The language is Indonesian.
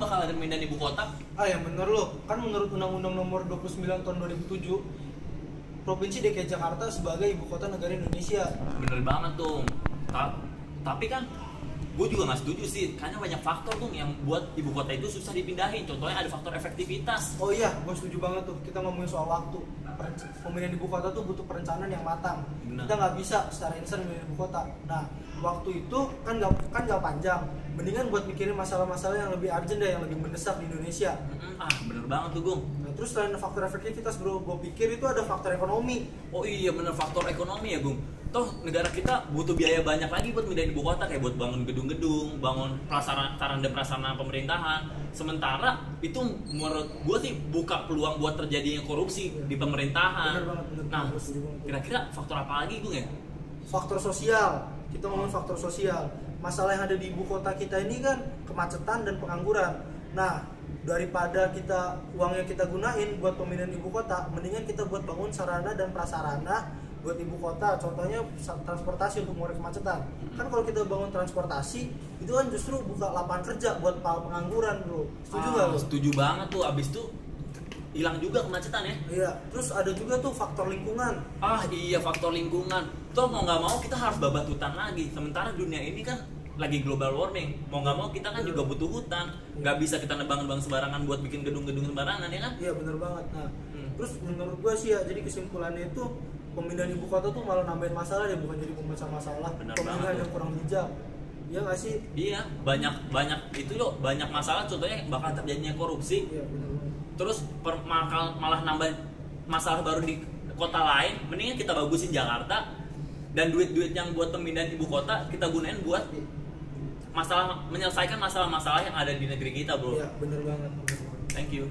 bakal ada pemindahan ibu kota Ah yang bener loh, kan menurut Undang-Undang Nomor 29 Tahun 2007 Provinsi DKI Jakarta sebagai ibu kota negara Indonesia. bener banget tuh Ta- tapi kan gue juga nggak setuju sih karena banyak faktor tuh yang buat ibu kota itu susah dipindahin contohnya ada faktor efektivitas Oh iya, gue setuju banget tuh. Kita ngomongin soal waktu. Pemindahan ibu kota tuh butuh perencanaan yang matang. Benar. Kita nggak bisa secara instan pemindahan ibu kota. Nah, waktu itu kan nggak kan nggak panjang. Mendingan buat mikirin masalah-masalah yang lebih urgent deh, yang lebih mendesak di Indonesia. Ah bener banget tuh gung Nah, terus selain faktor efektivitas bro, gue pikir itu ada faktor ekonomi. oh iya bener faktor ekonomi ya gung toh negara kita butuh biaya banyak lagi buat pindahin ibu kota kayak buat bangun gedung-gedung bangun prasarana sarana dan prasarana pemerintahan sementara itu menurut gue sih buka peluang buat terjadinya korupsi di pemerintahan Bener banget, bener nah kira-kira faktor apa lagi gung ya? Faktor sosial. Kita ngomongin faktor sosial. Masalah yang ada di ibu kota kita ini kan kemacetan dan pengangguran. Nah daripada kita uang yang kita gunain buat pemindahan ibu kota mendingan kita buat bangun sarana dan prasarana buat ibu kota. Contohnya transportasi untuk mengurangi kemacetan. Kan kalau kita bangun transportasi itu kan justru buka lapangan kerja buat para pengangguran bro. Setuju nggak Ah, lo? setuju banget tuh. Abis itu hilang juga kemacetan ya iya terus ada juga tuh faktor lingkungan ah iya faktor lingkungan toh mau nggak mau kita harus babat hutan lagi sementara dunia ini kan lagi global warming mau nggak mau kita kan juga butuh hutan nggak bisa kita nebang-nebang sembarangan buat bikin gedung-gedung sembarangan ya kan Iya bener banget. Nah, Hmm. terus menurut gue sih ya, jadi kesimpulannya itu pemindahan ibu kota tuh malah nambahin masalah deh, bukan jadi pemecah masalah. Bener pemindahan banget yang tuh. kurang bijak. Iya nggak sih? iya banyak banyak itu loh banyak masalah contohnya bakal terjadinya korupsi Iya bener. Terus per- malah malah nambah masalah baru di kota lain mendingan kita bagusin Jakarta dan duit-duit yang buat pemindahan ibu kota kita gunain buat masalah menyelesaikan masalah-masalah yang ada di negeri kita bro Iya bener banget. Thank you